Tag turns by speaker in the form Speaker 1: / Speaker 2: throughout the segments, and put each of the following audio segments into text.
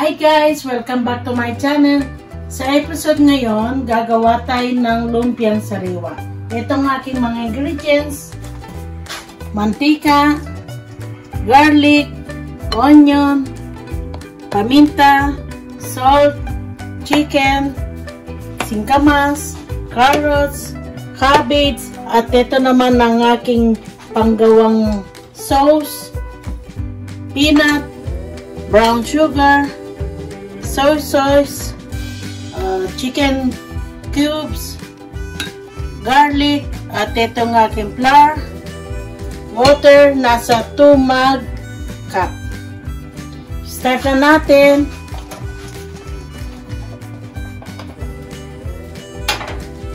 Speaker 1: Hi guys! Welcome back to my channel. Sa episode ngayon, gagawa tayo ng lumpiang sariwa. Ito ang aking mga ingredients. Mantika, garlic, onion, paminta, salt, chicken, singkamas, carrots, cabbage, at ito naman ang aking panggawang sauce, peanut, brown sugar, soy sauce, uh, chicken cubes, garlic, at itong aking flour, water, nasa 2 mug cup. Start na natin.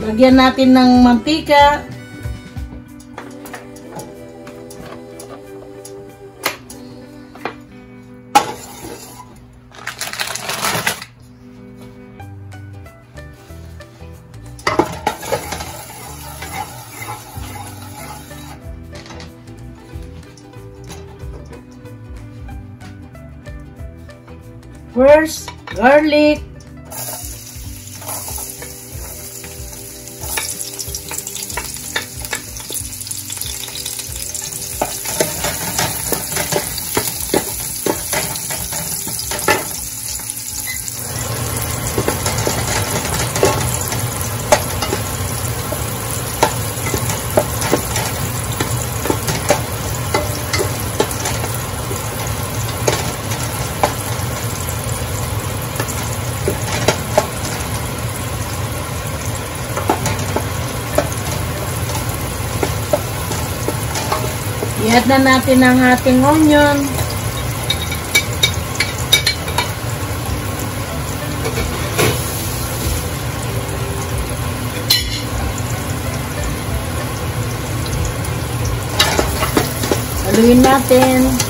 Speaker 1: Lagyan natin ng mantika. First, garlic. I-add na natin ang ating onion. Haluin natin.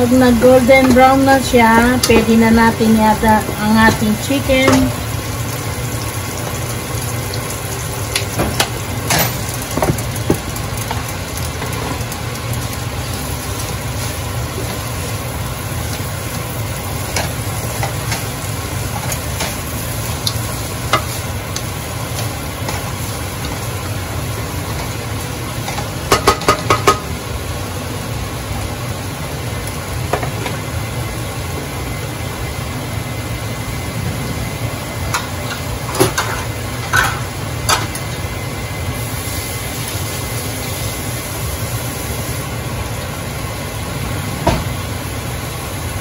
Speaker 1: Pag nag-golden brown na siya, pwede na natin yata ang ating chicken.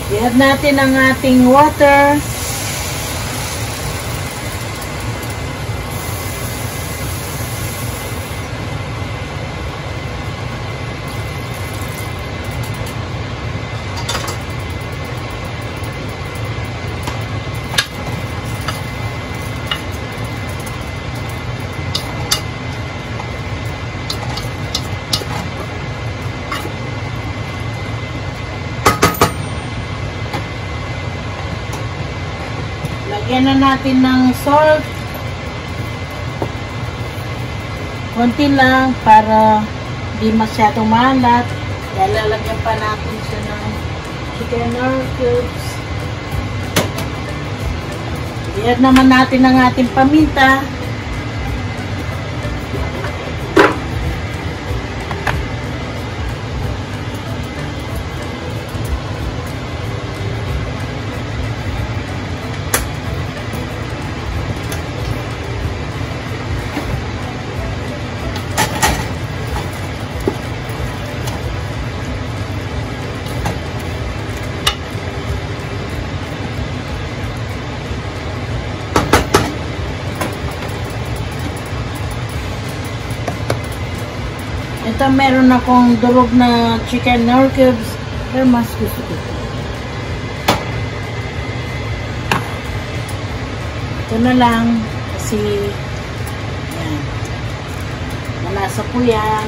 Speaker 1: I-add natin ang ating water. Lagyan na natin ng salt. Konti lang para di masyadong malat. Kaya lalagyan pa natin siya ng chicken or cubes. I-add naman natin ang ating paminta. Ito meron akong durog na chicken nor cubes. Pero mas gusto ko. Ito na lang. Kasi, yan. Malasa po yan.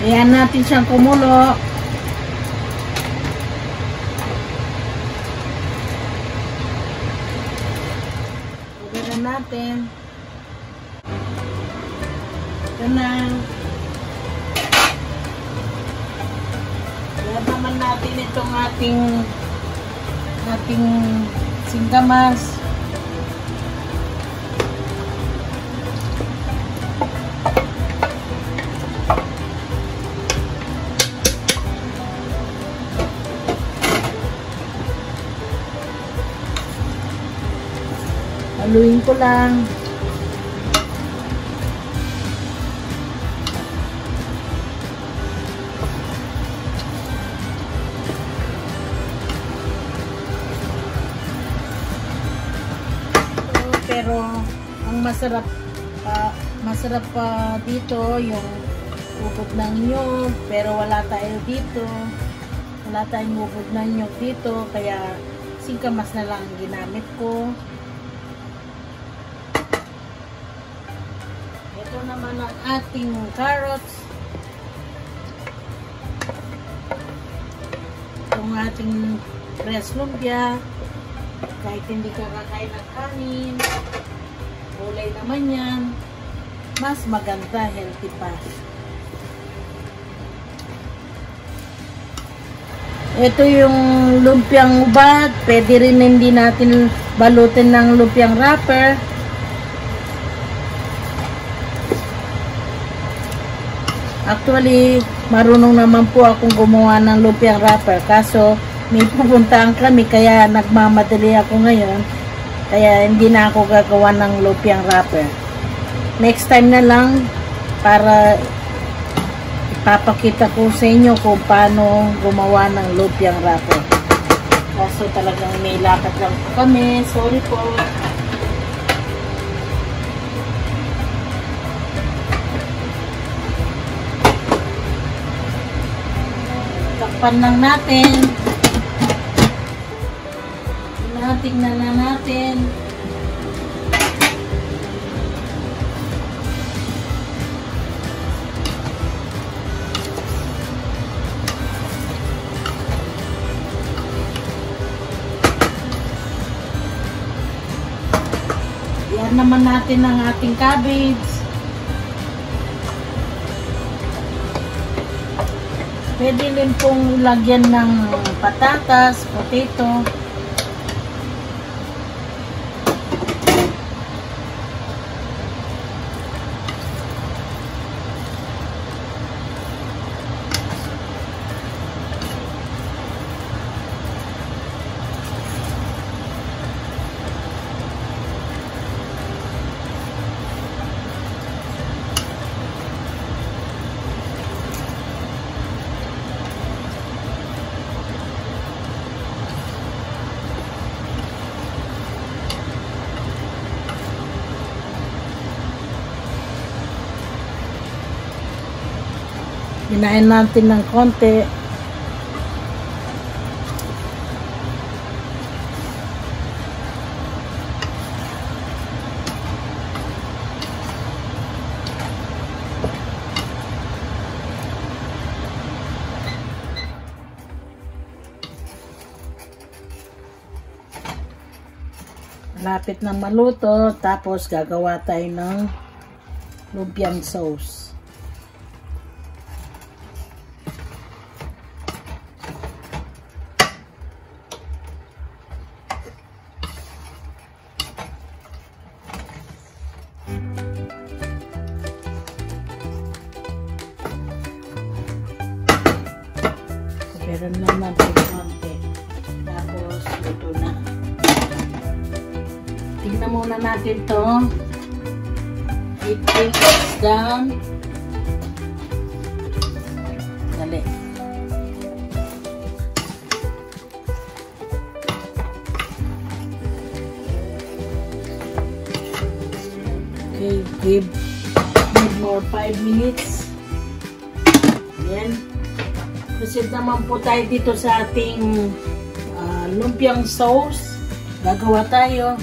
Speaker 1: Ayan natin siyang kumulo. Pagdagan natin. Ito na. Ayan naman natin itong ating ating singkamas. Haluin ko lang. So, pero ang masarap pa masarap pa dito yung ubod ng nyog pero wala tayo dito wala tayong ubod ng nyog dito kaya singkamas na lang ang ginamit ko naman ang ating carrots. Itong ating fresh lumpia. Kahit hindi ka kakain ng kanin gulay naman yan. Mas maganda healthy pa. Ito yung lumpiang ubad pwede rin hindi natin balutin ng lumpiang wrapper actually marunong naman po akong gumawa ng lumpiang wrapper. Kaso may pupuntaan kami kaya nagmamadali ako ngayon. Kaya hindi na ako gagawa ng lumpiang wrapper. Next time na lang para ipapakita ko sa inyo kung paano gumawa ng lumpiang wrapper. Kaso talagang may lakad lang kami. Sorry po takpan lang natin Tingnan na natin. Yan naman natin ang ating cabbage. Pwede rin pong lagyan ng patatas, potato. Hinain natin ng konti. Malapit na maluto, tapos gagawa tayo ng lumpiang sauce. Meron lang natin konti. Tapos, luto na. Tingnan muna natin to. It takes down. Dali. Okay, give, give more 5 minutes. Proceed naman po tayo dito sa ating ah, lumpiang sauce. Gagawa tayo.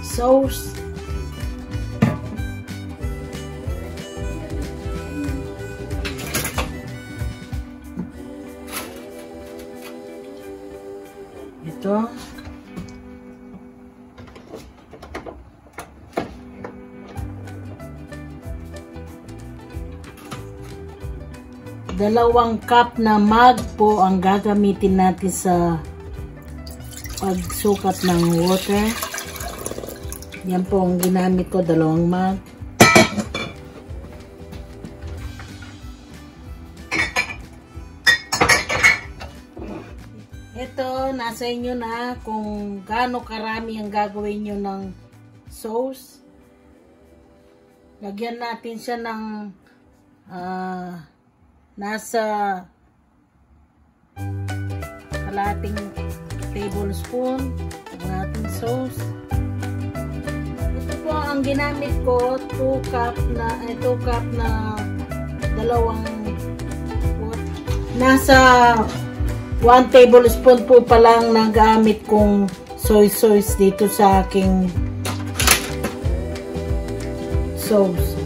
Speaker 1: Sauce. Dalawang cup na mug po ang gagamitin natin sa pagsukat ng water. Yan po ang ginamit ko, dalawang mug. Ito, nasa inyo na kung gaano karami ang gagawin nyo ng sauce. Lagyan natin siya ng ah, nasa kalating tablespoon ang ating sauce. Ito po ang ginamit ko, 2 cup na, eh, 2 cup na dalawang nasa 1 tablespoon po pa lang nagamit kong soy sauce dito sa aking sauce.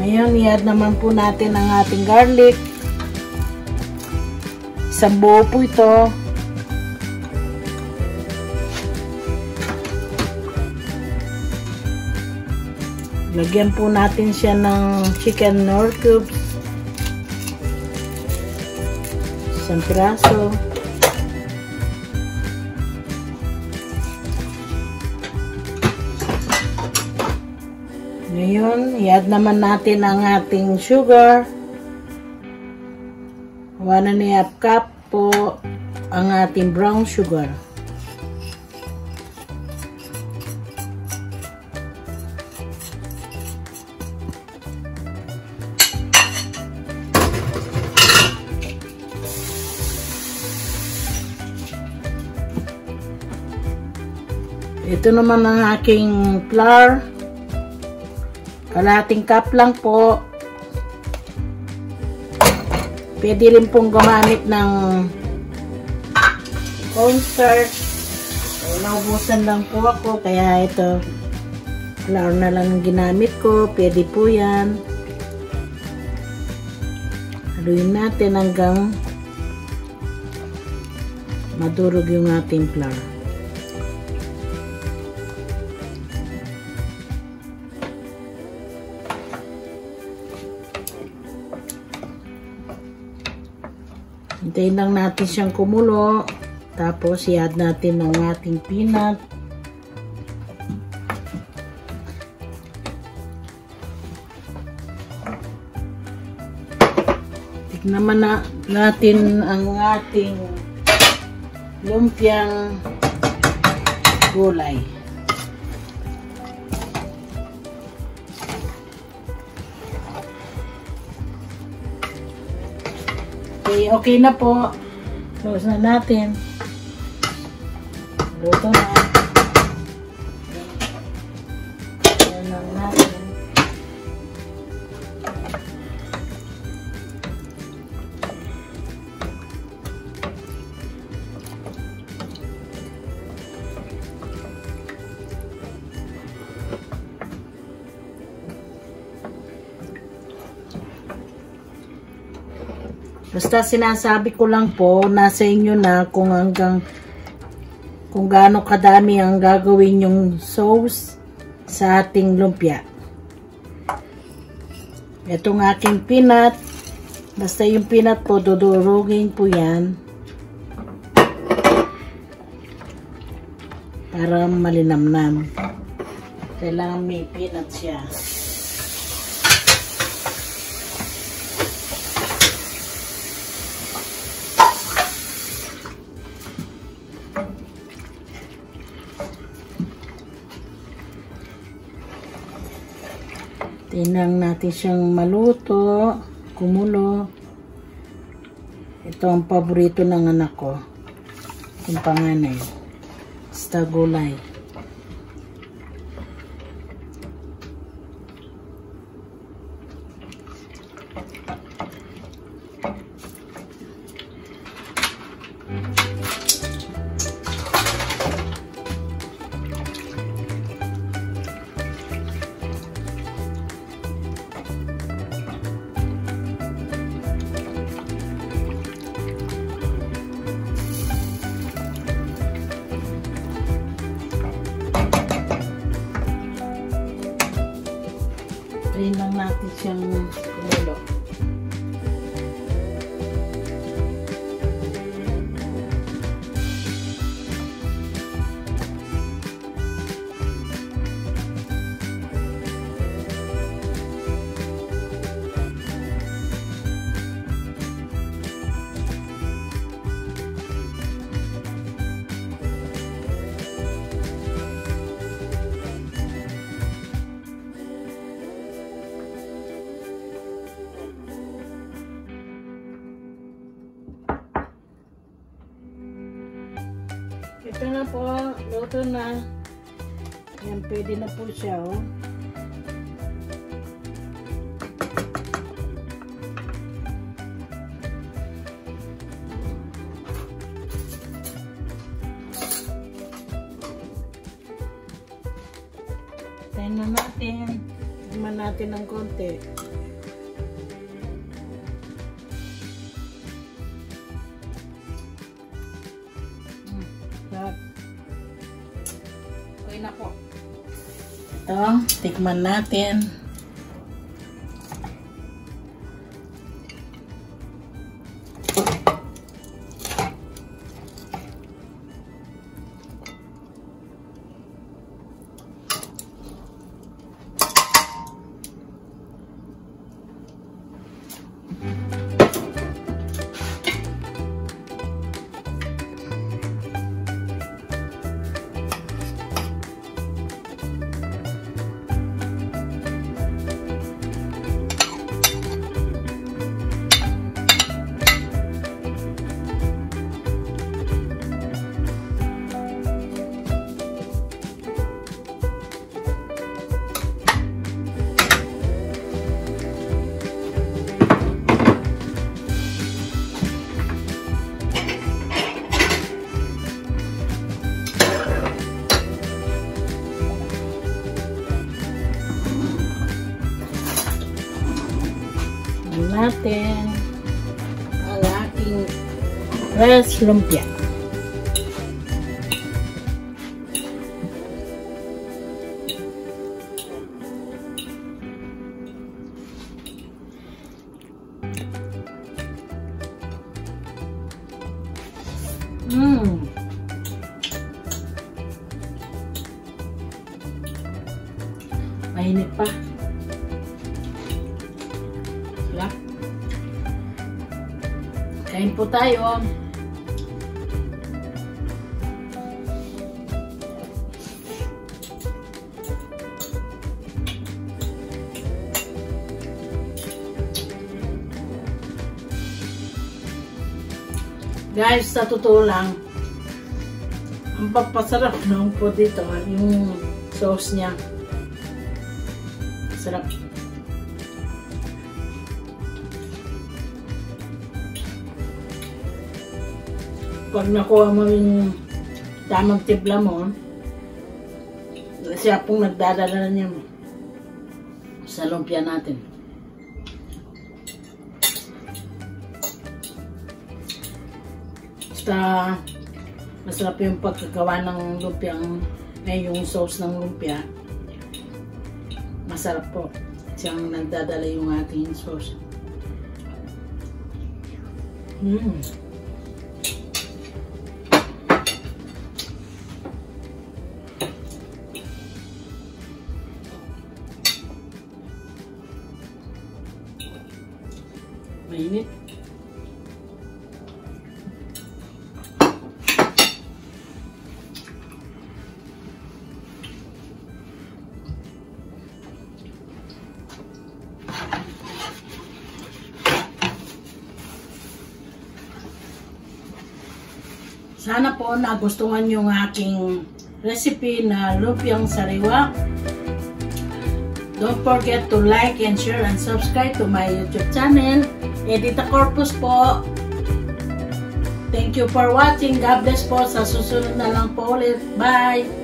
Speaker 1: Ngayon, i-add naman po natin ang ating garlic. Isang buo po ito. Lagyan po natin siya ng chicken nor cubes. Isang piraso. Ngayon, i-add naman natin ang ating sugar. 1 and a half cup po ang ating brown sugar. Ito naman ang aking flour. Kalating cup lang po. Pwede rin pong gumamit ng cornstarch. So, naubusan lang po ako. Kaya ito, flour na lang ang ginamit ko. Pwede po yan. Haluin natin hanggang madurog yung ating flour. Hintayin lang natin siyang kumulo. Tapos, i-add natin ang ating peanut. Tignan na natin ang ating lumpiang gulay. Okay, na po. Close na natin. Luto na. Basta sinasabi ko lang po, nasa inyo na kung hanggang kung gaano kadami ang gagawin yung sauce sa ating lumpia. Itong aking peanut, basta yung peanut po, dudurugin po yan. Para malinamnam. Kailangan may peanut siya. Tinang natin siyang maluto, kumulo. Ito ang paborito ng anak ko. Yung panganay. Basta gulay. Luto na. Yan, pwede na po siya, oh. Tayo na natin. Tignan natin ng konti. Tikman natin. Natin ang ating rice lumpia. Kain po tayo. Guys, sa totoo lang, ang papasarap ng po dito, yung sauce niya. Sarap. Pag nakuha mo yung tamang tibla mo, siya pong nagdadala niya sa lumpia natin. Basta masarap yung pagkagawa ng lumpia, eh, yung sauce ng lumpia. Masarap po. Siyang nagdadala yung ating sauce. Mmm. Sana po nagustuhan yung aking recipe na lumpiang sariwa. Don't forget to like and share and subscribe to my YouTube channel. Edita Corpus po. Thank you for watching. God bless po. Sa susunod na lang po ulit. Bye!